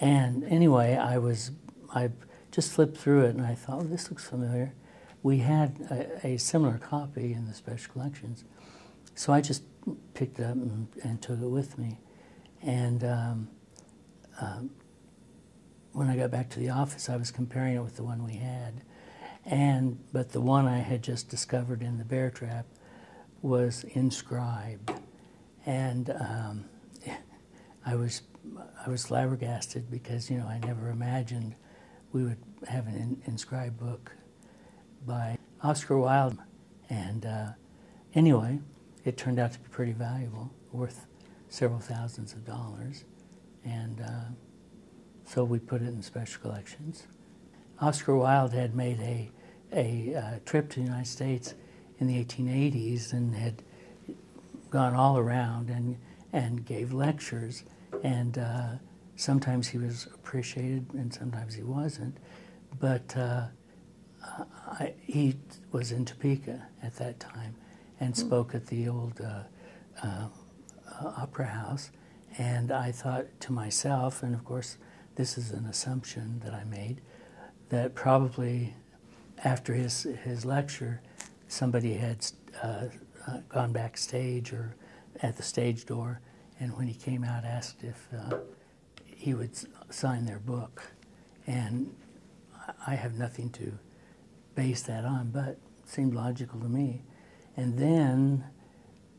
And anyway, I was, I just flipped through it and I thought, oh, this looks familiar. We had a, a similar copy in the special collections. So I just picked it up and, and took it with me. And um, um, when I got back to the office, I was comparing it with the one we had. And, but the one I had just discovered in the bear trap was inscribed. And um, I was I was flabbergasted because you know I never imagined we would have an in, inscribed book by Oscar Wilde. And uh, anyway, it turned out to be pretty valuable, worth several thousands of dollars. And uh, so we put it in special collections. Oscar Wilde had made a, a uh, trip to the United States in the 1880s and had gone all around and, and gave lectures. And uh, sometimes he was appreciated and sometimes he wasn't. But uh, I, he was in Topeka at that time and hmm. spoke at the old uh, uh, opera house. And I thought to myself, and of course, this is an assumption that I made, that probably after his, his lecture, somebody had uh, uh, gone backstage or at the stage door, and when he came out, asked if uh, he would sign their book. And I have nothing to base that on, but it seemed logical to me. And then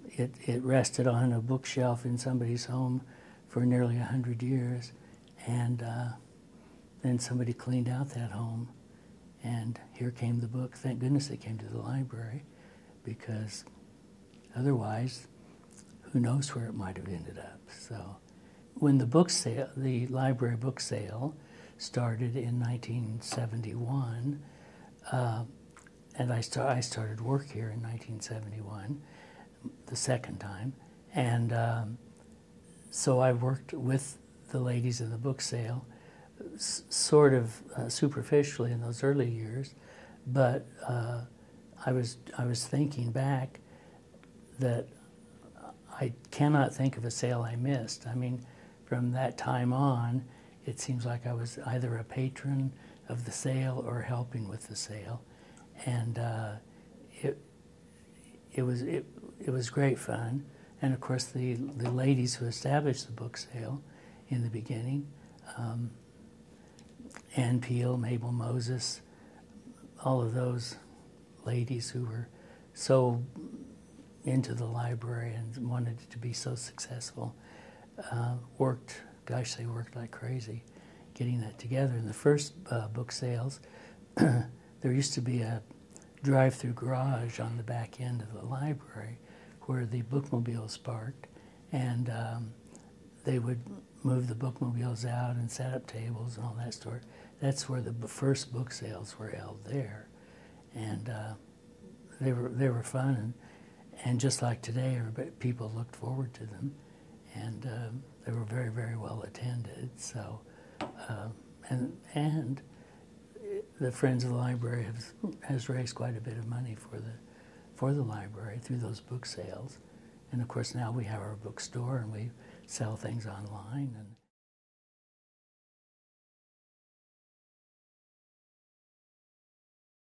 it, it rested on a bookshelf in somebody's home for nearly 100 years. And uh, then somebody cleaned out that home and here came the book. Thank goodness it came to the library because otherwise, who knows where it might have ended up. So when the book sale, the library book sale started in 1971, uh, and I, start, I started work here in 1971, the second time, and um, so I worked with the ladies in the book sale sort of uh, superficially in those early years, but uh, I was I was thinking back that I cannot think of a sale I missed. I mean, from that time on, it seems like I was either a patron of the sale or helping with the sale, and uh, it it was it it was great fun. And of course, the the ladies who established the book sale in the beginning. Um, Ann Peel, Mabel Moses, all of those ladies who were so into the library and wanted it to be so successful uh, worked, gosh, they worked like crazy getting that together. In the first uh, book sales, there used to be a drive through garage on the back end of the library where the bookmobiles parked, and um, they would move the bookmobiles out and set up tables and all that sort. That's where the first book sales were held there, and uh, they were they were fun and and just like today, people looked forward to them, and um, they were very very well attended. So, uh, and and the Friends of the Library has has raised quite a bit of money for the for the library through those book sales, and of course now we have our bookstore and we sell things online and